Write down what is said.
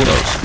seguros.